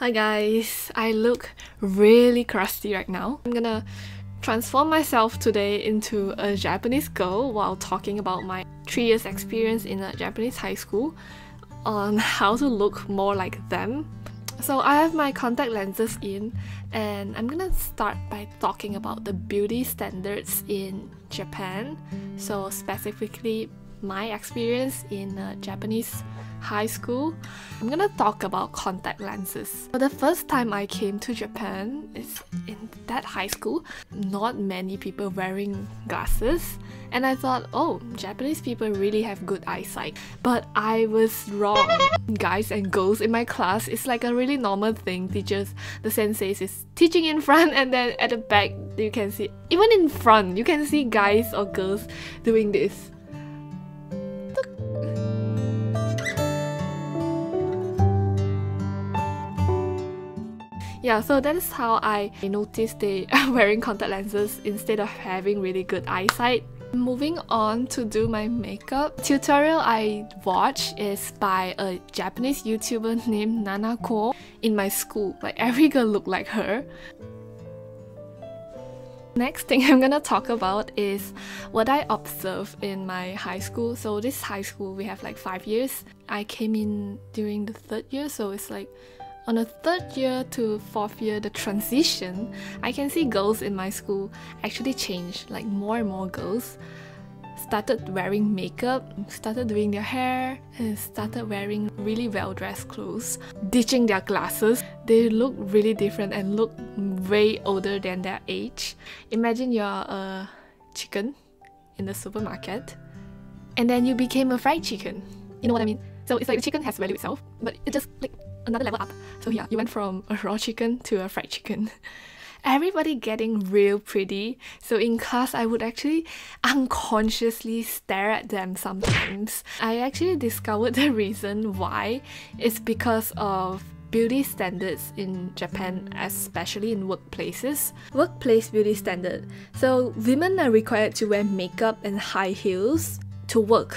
Hi guys, I look really crusty right now. I'm gonna transform myself today into a Japanese girl while talking about my 3 years experience in a Japanese high school on how to look more like them. So I have my contact lenses in and I'm gonna start by talking about the beauty standards in Japan. So specifically my experience in a Japanese high school, I'm gonna talk about contact lenses. For the first time I came to Japan is in that high school. Not many people wearing glasses, and I thought, oh, Japanese people really have good eyesight. But I was wrong. Guys and girls in my class, it's like a really normal thing. Teachers, the senseis is teaching in front, and then at the back you can see, even in front, you can see guys or girls doing this. Yeah, so that is how I noticed they are wearing contact lenses instead of having really good eyesight. Moving on to do my makeup, tutorial I watched is by a Japanese YouTuber named Nanako in my school. Like every girl looked like her. Next thing I'm gonna talk about is what I observed in my high school. So this high school we have like five years. I came in during the third year, so it's like on the third year to fourth year, the transition, I can see girls in my school actually change. Like more and more girls started wearing makeup, started doing their hair, and started wearing really well dressed clothes, ditching their glasses. They look really different and look way older than their age. Imagine you're a chicken in the supermarket and then you became a fried chicken. You know what I mean? So it's like the chicken has value itself, but it just like another level up. So mm-hmm. yeah, you went from a raw chicken to a fried chicken. Everybody getting real pretty. So in class, I would actually unconsciously stare at them sometimes. I actually discovered the reason why. It's because of beauty standards in Japan, especially in workplaces. Workplace beauty standard. So women are required to wear makeup and high heels to work.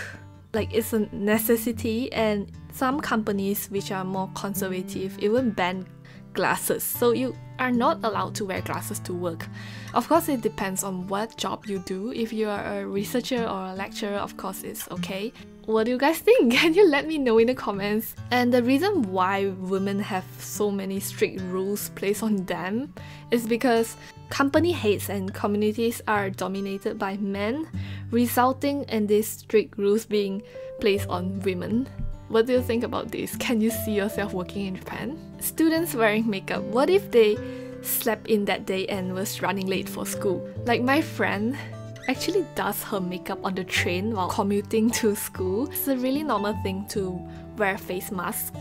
Like it's a necessity and some companies which are more conservative even ban glasses, so you are not allowed to wear glasses to work. Of course, it depends on what job you do. If you are a researcher or a lecturer, of course, it's okay. What do you guys think? Can you let me know in the comments? And the reason why women have so many strict rules placed on them is because company hates and communities are dominated by men, resulting in these strict rules being placed on women. What do you think about this? Can you see yourself working in Japan? Students wearing makeup, what if they slept in that day and was running late for school? Like my friend actually does her makeup on the train while commuting to school. It's a really normal thing to wear face mask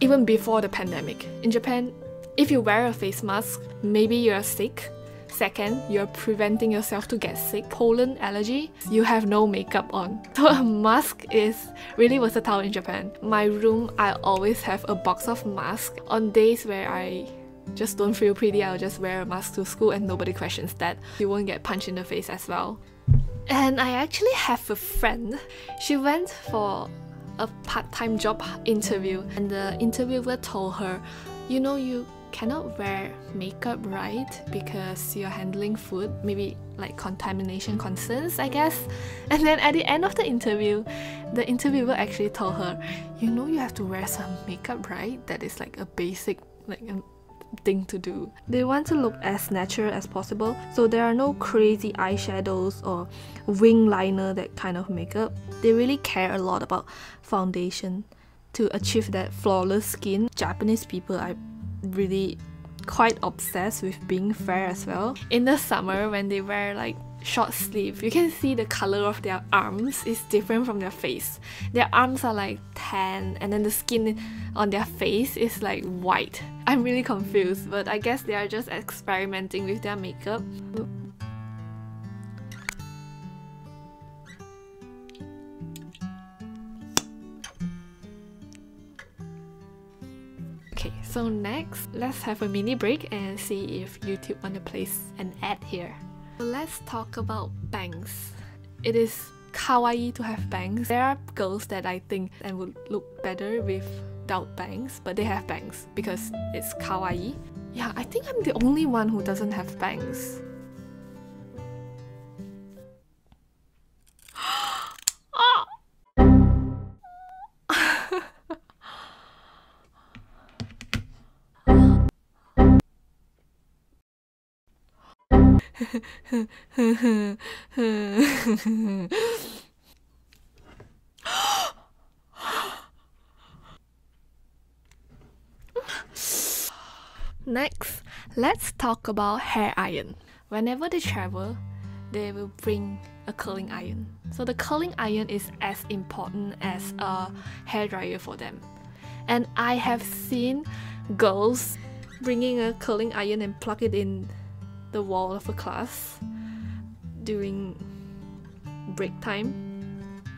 even before the pandemic. In Japan, if you wear a face mask, maybe you're sick Second, you're preventing yourself to get sick. Pollen allergy, you have no makeup on. So a mask is really versatile in Japan. My room, I always have a box of masks. On days where I just don't feel pretty, I'll just wear a mask to school and nobody questions that. You won't get punched in the face as well. And I actually have a friend. She went for a part-time job interview and the interviewer told her, you know, you cannot wear makeup right because you're handling food, maybe like contamination concerns, I guess. And then at the end of the interview, the interviewer actually told her, you know, you have to wear some makeup, right? That is like a basic, like a thing to do. They want to look as natural as possible, so there are no crazy eyeshadows or wing liner, that kind of makeup. They really care a lot about foundation to achieve that flawless skin. Japanese people, I really quite obsessed with being fair as well. In the summer, when they wear like short sleeve, you can see the color of their arms is different from their face. Their arms are like tan, and then the skin on their face is like white. I'm really confused, but I guess they are just experimenting with their makeup. Okay, so next, let's have a mini break and see if YouTube wanna place an ad here. let's talk about bangs. It is kawaii to have bangs. There are girls that I think and would look better with without bangs, but they have bangs because it's kawaii. Yeah, I think I'm the only one who doesn't have bangs. Next, let's talk about hair iron. Whenever they travel, they will bring a curling iron. So the curling iron is as important as a hair dryer for them. And I have seen girls bringing a curling iron and plug it in the wall of a class during break time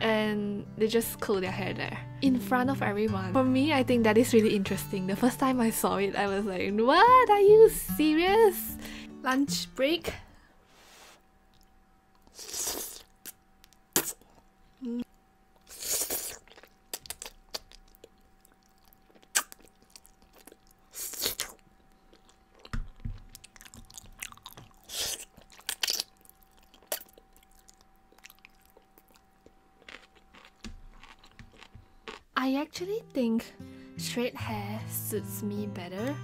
and they just curl their hair there in front of everyone. For me, I think that is really interesting. The first time I saw it, I was like, what? Are you serious? Lunch break? Actually think straight hair suits me better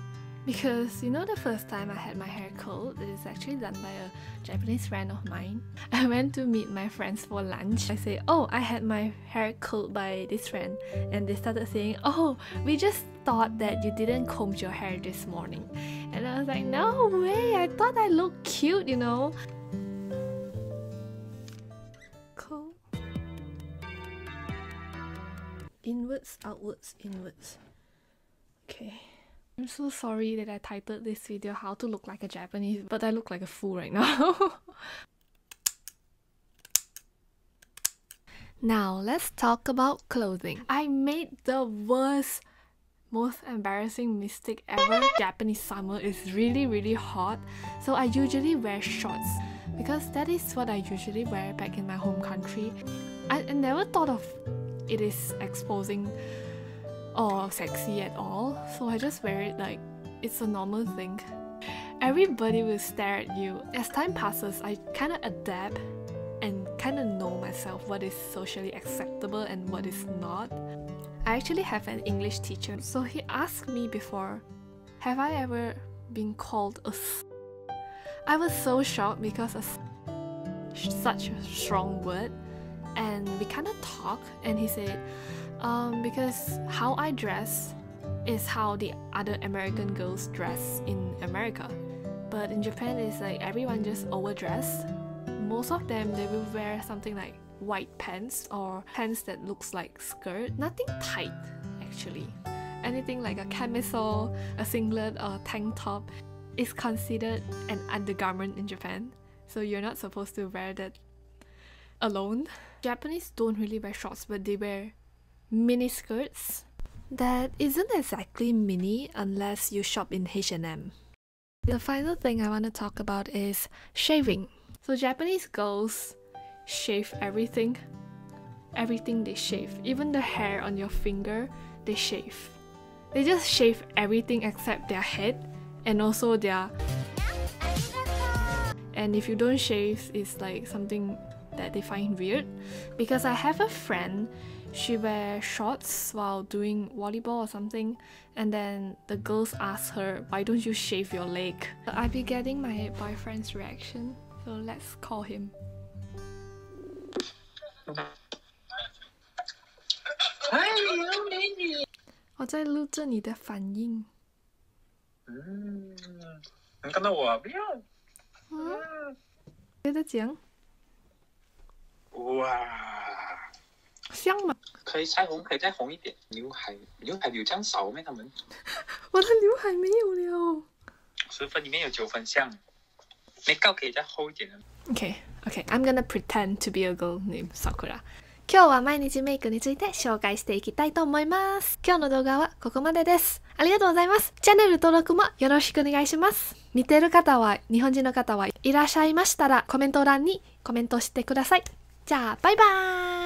because you know the first time I had my hair curled, it is actually done by a Japanese friend of mine. I went to meet my friends for lunch. I say, oh, I had my hair curled by this friend, and they started saying, oh, we just thought that you didn't comb your hair this morning. And I was like, no way, I thought I looked cute, you know. Inwards, outwards, inwards. Okay. I'm so sorry that I titled this video how to look like a Japanese, but I look like a fool right now. now, let's talk about clothing. I made the worst, most embarrassing mistake ever. Japanese summer is really, really hot, so I usually wear shorts because that is what I usually wear back in my home country. I, I never thought of it is exposing or sexy at all, so I just wear it like it's a normal thing. Everybody will stare at you. As time passes, I kind of adapt and kind of know myself what is socially acceptable and what is not. I actually have an English teacher, so he asked me before, have I ever been called a I was so shocked because a such a strong word and we kind of talked and he said um, because how i dress is how the other american girls dress in america. But in japan it's like everyone just overdress. Most of them they will wear something like white pants or pants that looks like skirt. Nothing tight actually. Anything like a camisole a singlet or a tank top is considered an undergarment in japan. So you're not supposed to wear that alone. Japanese don't really wear shorts, but they wear mini skirts. That isn't exactly mini unless you shop in H&M. The final thing I want to talk about is shaving. So Japanese girls shave everything. Everything they shave. Even the hair on your finger, they shave. They just shave everything except their head and also their and if you don't shave it's like something that they find weird because I have a friend she wear shorts while doing volleyball or something and then the girls ask her why don't you shave your leg I'll be getting my boyfriend's reaction so let's call him 我在录着你的反应。嗯，能看到我不要。嗯，接着讲。 哇，像吗？可以再红，可以再红一点。刘海，刘海有这样少吗？他们？我的刘海没有了。十分里面有九分像。眉膏可以再厚一点。Okay, okay. I'm gonna pretend to be a girl named Sakura. 今日は毎日メイクについて紹介していきたいと思います。今日の動画はここまでです。ありがとうございます。チャンネル登録もよろしくお願いします。見てる方は、日本人の方はいらっしゃいましたらコメント欄にコメントしてください。じゃあバイバーイ。